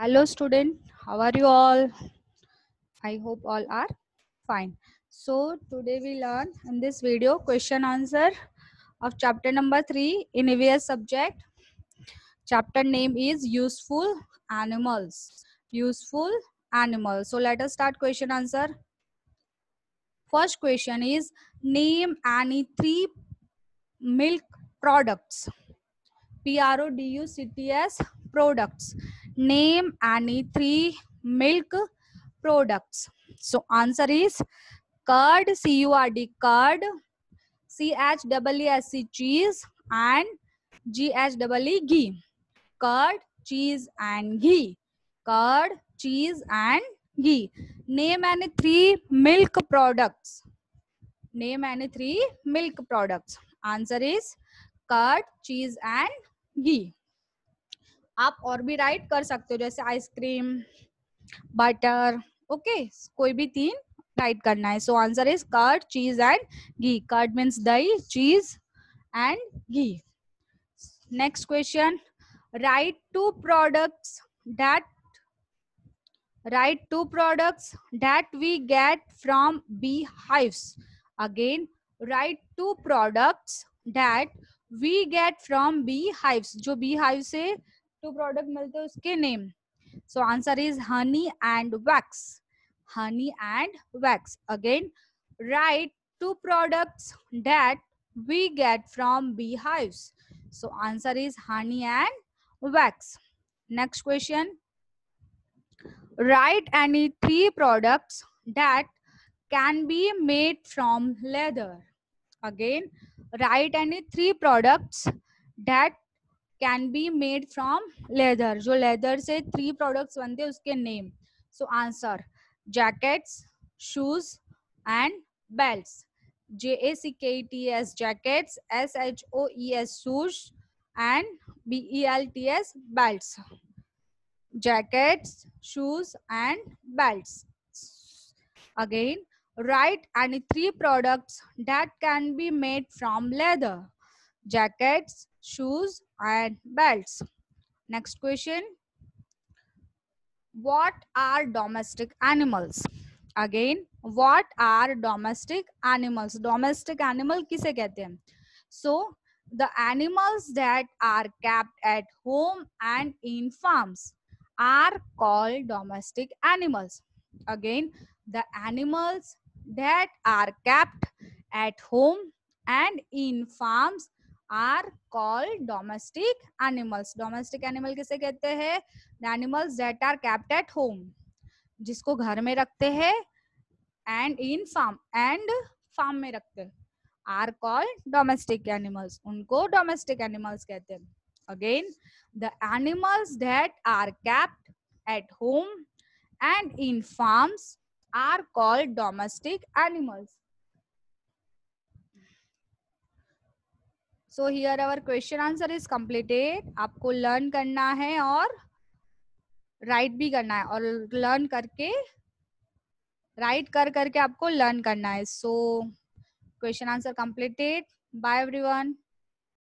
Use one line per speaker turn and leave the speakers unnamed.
Hello student, how are you all? I hope all are fine. So today we learn in this video question answer of chapter number 3 in EVS subject. Chapter name is useful animals. Useful animals. So let us start question answer. First question is name any three milk products. P R O D U C T S products. Name any three milk products. So answer is curd, C U R D curd, C H E E S C cheese and G H E E ghee. Curd, cheese and ghee. Curd, cheese and ghee. Name any three milk products. Name any three milk products. Answer is curd cheese and ghee आप और भी right कर सकते हो, जैसे ice cream butter okay कोई भी तीन राइट करना है। So answer is curd cheese and ghee curd means dahi cheese and ghee next question write two products that write two products that we get from beehives again, write two products that we get from beehives जो beehive से two product मिलते हैं उसके name so answer is honey and wax honey and wax again write two products that we get from beehives so answer is honey and wax next question write any three products that can be made from leather again write any three products that can be made from leather जो leather से three products बनते हैं उसके name so answer jackets shoes and belts j a c k e t s jackets s h o e s shoes and b e l t s belts jackets shoes and belts again write any three products that can be made from leather jackets shoes and belts next question what are domestic animals again what are domestic animals domestic animal किसे कहते हैं so the animals that are kept at home and in farms are called domestic animals. Again, the animals that are kept at home and in farms are called domestic animals. Domestic animal किसे कहते हैं? Animals that are kept at home जिसको घर में रखते हैं and in farm and farm में रखते हैं। आर कॉल्ड डोमेस्टिक एनिमल्स, उनको डोमेस्टिक एनिमल्स कहते हैं। Again the animals that are kept at home and in farm are called domestic animals so here our question answer is completed आपको learn करना है और राइट भी करना है और लर्न करके राइट कर करके आपको लर्न करना है. So question answer completed bye everyone